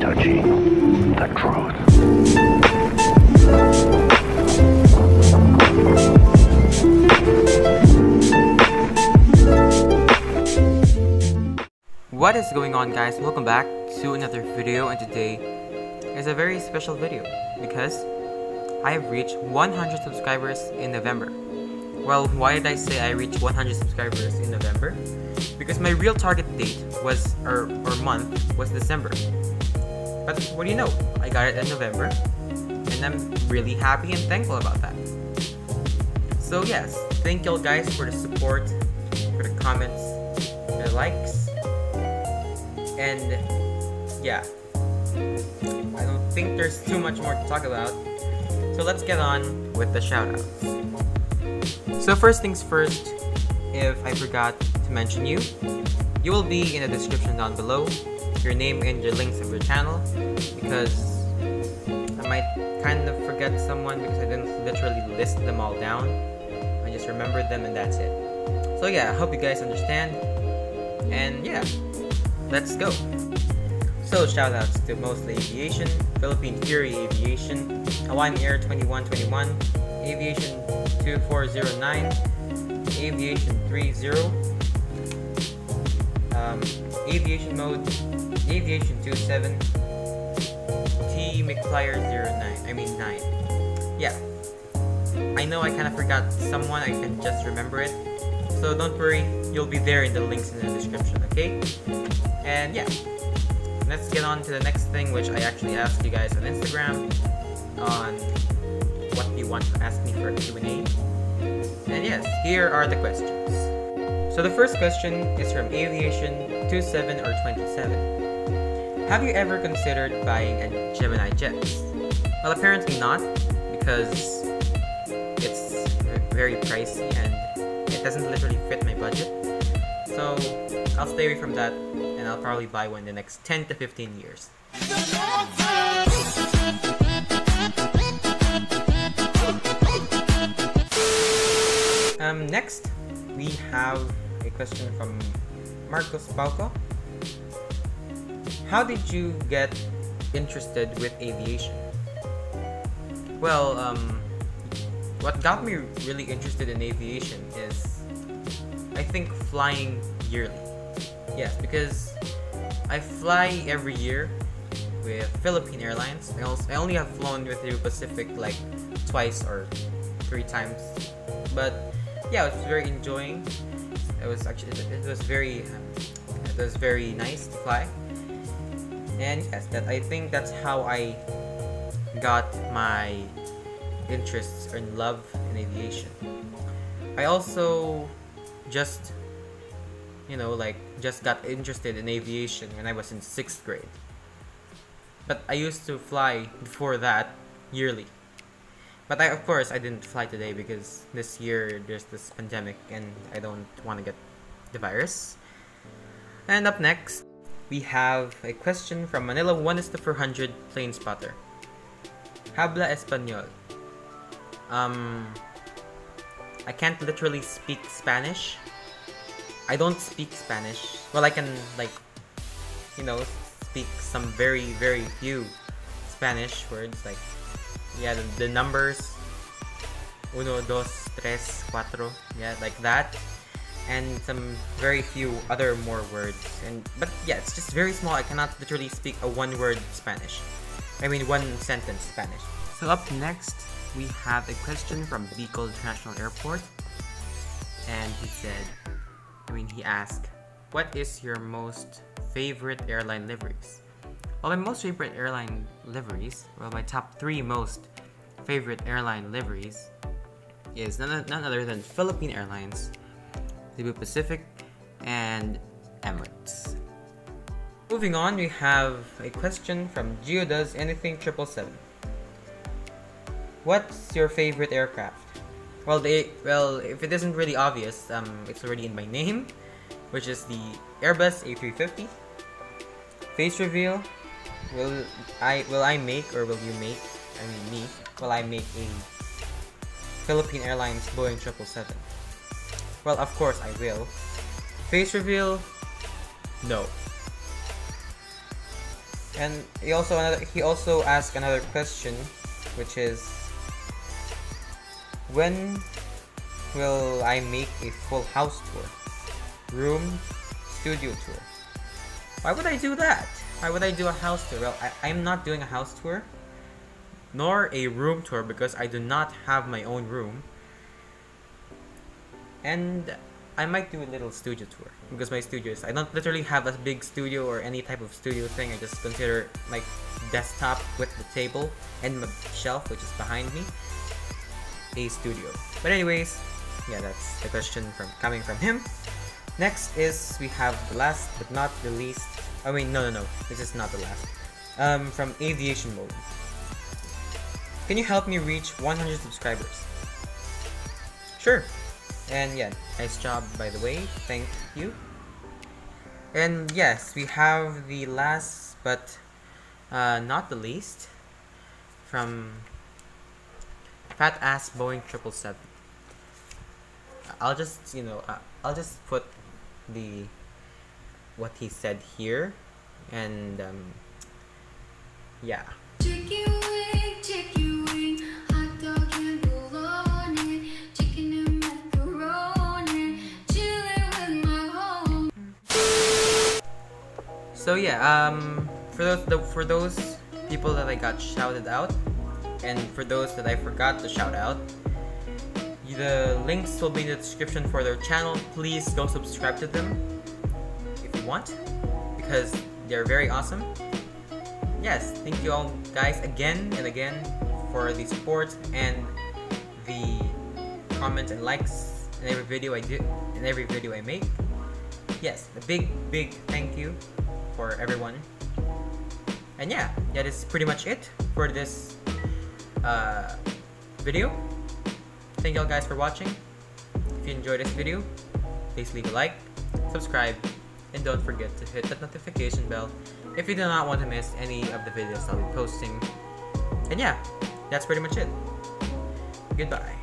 touchy. The truth. What is going on guys? Welcome back to another video and today is a very special video because I have reached 100 subscribers in November. Well, why did I say I reached 100 subscribers in November? Because my real target date was, or, or month, was December. But what do you know? I got it in November and I'm really happy and thankful about that. So yes, thank you all guys for the support, for the comments, the likes, and yeah, I don't think there's too much more to talk about. So let's get on with the shoutouts. So first things first, if I forgot to mention you, you will be in the description down below, your name and your links of your channel, because I might kind of forget someone because I didn't literally list them all down. I just remembered them and that's it. So yeah, I hope you guys understand. And yeah, let's go. So shoutouts to Mostly Aviation, Philippine Furry Aviation, Hawaiian Air 2121, Aviation 2409, Aviation 30, um, Aviation Mode, Aviation 27, T McFlyer 09, I mean 9. Yeah. I know I kind of forgot someone, I can just remember it. So don't worry, you'll be there in the links in the description, okay? And yeah, let's get on to the next thing, which I actually asked you guys on Instagram on what you want to ask me for a Q&A. And yes, here are the questions. So the first question is from Aviation 27 or 27. Have you ever considered buying a Gemini jet? Well, apparently not, because it's very pricey and it doesn't literally fit my budget. So I'll stay away from that and I'll probably buy one in the next 10 to 15 years. Um, next, we have a question from Marcus Pauco. How did you get interested with aviation? Well, um, what got me really interested in aviation is I think flying yearly. Yes, because I fly every year with Philippine Airlines. I, also, I only have flown with the Pacific like twice or three times. But yeah, it's very enjoying. It was actually it, was very it was very nice to fly. And yes, that I think that's how I got my interests and love in aviation. I also just you know like just got interested in aviation when I was in sixth grade. But I used to fly before that yearly. But I of course I didn't fly today because this year there's this pandemic and I don't want to get the virus. And up next, we have a question from Manila 1 is to 400 plane spotter. Habla Espanol. Um, I can't literally speak Spanish. I don't speak Spanish. Well, I can like, you know, speak some very very few Spanish words like, yeah, the, the numbers. Uno, dos, tres, cuatro. Yeah, like that. And some very few other more words. And but yeah, it's just very small. I cannot literally speak a one word Spanish. I mean one sentence Spanish. So up next, we have a question from Bicol International Airport. And he said, I mean, he asked, What is your most favorite airline liveries? Well, my most favorite airline liveries, well, my top three most favorite airline liveries is none, none other than Philippine Airlines, Cebu Pacific, and Emirates. Moving on, we have a question from Geo Does Anything 777. What's your favorite aircraft? Well, they well, if it isn't really obvious, um, it's already in my name, which is the Airbus A350. Face reveal. Will I will I make or will you make? I mean me. Will I make a Philippine Airlines Boeing 777? Well, of course I will. Face reveal. No. And he also another he also asked another question, which is when will I make a full house tour? Room, studio tour. Why would I do that? Why would I do a house tour? Well, I, I'm not doing a house tour, nor a room tour because I do not have my own room. And I might do a little studio tour because my studio is I don't literally have a big studio or any type of studio thing. I just consider my desktop with the table and my shelf which is behind me a studio. But anyways, yeah, that's the question from coming from him. Next is we have the last but not the least. I mean, no, no, no. This is not the last. Um, from Aviation Mode. Can you help me reach 100 subscribers? Sure. And yeah, nice job by the way. Thank you. And yes, we have the last but uh, not the least from Fat Ass Boeing 777. I'll just, you know, uh, I'll just put the what he said here and um, yeah. So yeah, um, for those the, for those people that I got shouted out, and for those that I forgot to shout out, the links will be in the description for their channel. Please go subscribe to them if you want, because they're very awesome. Yes, thank you all guys again and again for the support and the comments and likes in every video I do in every video I make. Yes, a big big thank you for everyone. And yeah, that is pretty much it for this uh, video. Thank y'all guys for watching. If you enjoyed this video, please leave a like, subscribe, and don't forget to hit that notification bell if you do not want to miss any of the videos I'll be posting. And yeah, that's pretty much it. Goodbye.